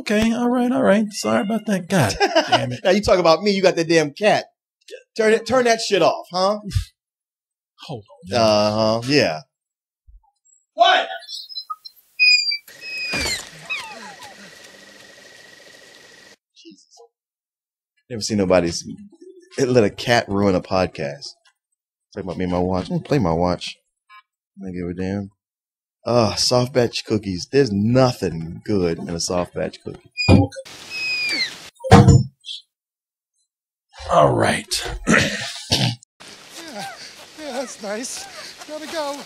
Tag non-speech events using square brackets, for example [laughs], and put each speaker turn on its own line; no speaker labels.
okay, all right, all right. Sorry about that. God damn it. [laughs]
now you talk about me. You got that damn cat. Turn it. Turn that shit off, huh? [laughs]
Hold on.
Uh huh. Yeah.
What? Jesus.
Never seen nobody's let a cat ruin a podcast. Talk about me and my watch. I'm gonna play my watch. I don't give a damn. Ah, soft batch cookies. There's nothing good in a soft batch cookie.
All right.
yeah, Yeah, that's nice. Gotta go.